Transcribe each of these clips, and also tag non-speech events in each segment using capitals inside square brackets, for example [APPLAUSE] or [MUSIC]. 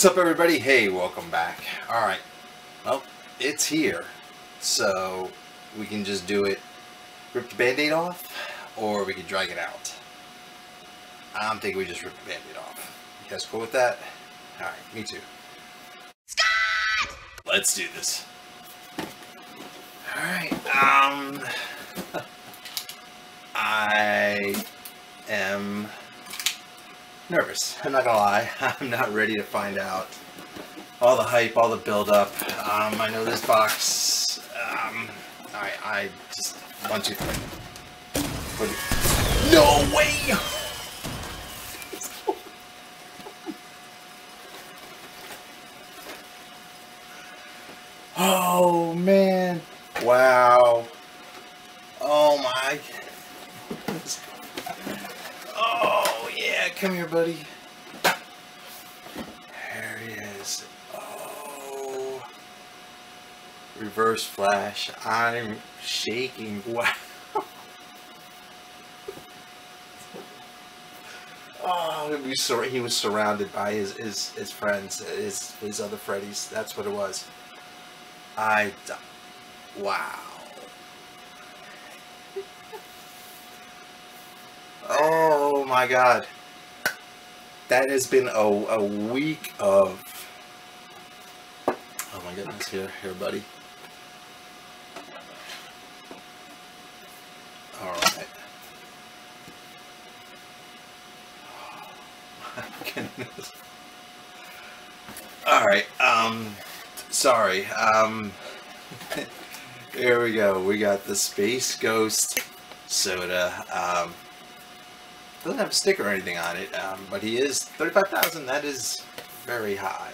What's up everybody? Hey, welcome back. Alright, well, it's here. So, we can just do it, rip the band-aid off, or we can drag it out. I'm thinking we just rip the band-aid off. You guys cool with that? Alright, me too. Scott! Let's do this. Alright, um... [LAUGHS] I am nervous. [LAUGHS] I'm not gonna lie. [LAUGHS] I'm not ready to find out all the hype, all the build-up. Um, I know this box. Um, I, I just want to. No way! [LAUGHS] Oh man! Wow! Oh my! Yeah, come here, buddy. There he is. Oh. Reverse flash. I'm shaking. [LAUGHS] Wow. Oh, he was, he was surrounded by his, his, his friends, his, his other Freddies. That's what it was. I, wow. Oh my god that has been a, a week of oh my goodness here here buddy. All right. Oh [LAUGHS] my goodness. All right um sorry um [LAUGHS] here we go. We got the space ghost soda um doesn't have a sticker or anything on it, um, but he is 35,000. That is very high.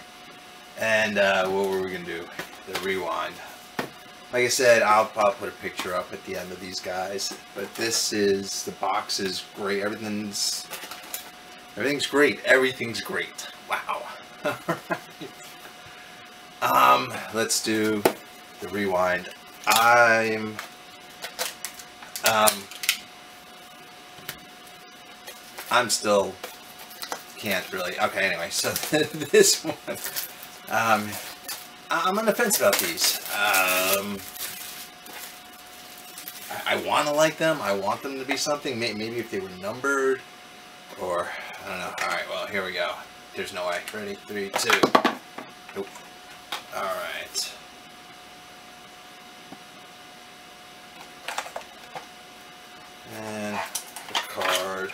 And uh, what were we going to do? The rewind. Like I said, I'll, I'll put a picture up at the end of these guys. But this is, the box is great. Everything's, everything's great. Everything's great. Wow. [LAUGHS] um, let's do the rewind. I'm, um, I'm still can't really. Okay, anyway, so [LAUGHS] this one, um, I'm on the fence about these. Um, I, I want to like them. I want them to be something. Maybe if they were numbered, or I don't know. All right, well here we go. There's no way. Ready? Three, two. Nope. All right. And the card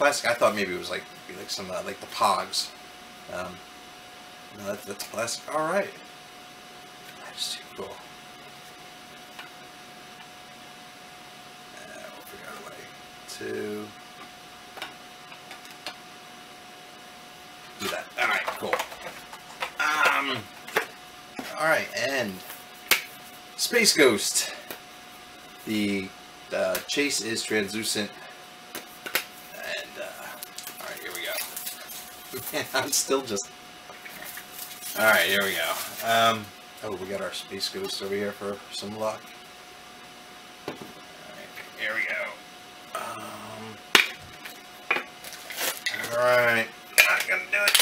plastic. I thought maybe it was like like some uh, like the Pogs. Um, no, that's, that's plastic. All right, that's too cool. Uh, we'll figure out a way to do that. All right, cool. Um, all right, and Space Ghost. The uh, chase is translucent [LAUGHS] I'm still just... Alright, here we go. Um, oh, we got our Space Ghost over here for some luck. Alright, here we go. Um, Alright, not gonna do it.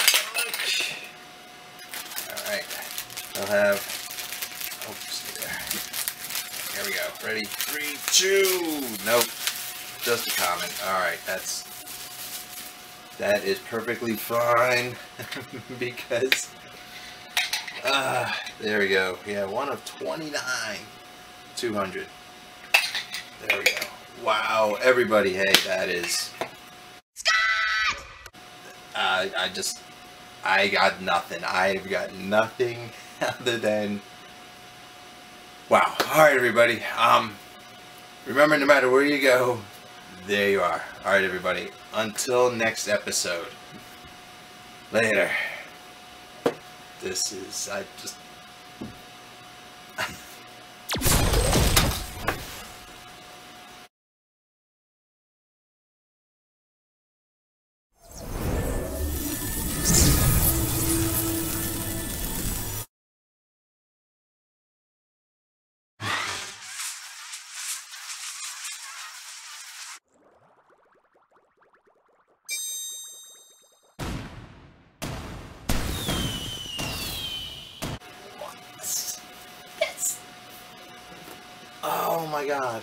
Alright, I'll have... Oh, there. Here we go. Ready? Three, two... Nope. Just a comment. Alright, that's that is perfectly fine [LAUGHS] because uh, there we go. Yeah, one of 29. 200. There we go. Wow, everybody, hey, that is... Scott! I just... I got nothing. I've got nothing [LAUGHS] other than... Wow. Alright, everybody. Um, remember, no matter where you go, there you are. Alright, everybody. Until next episode. Later. This is... I just... my god.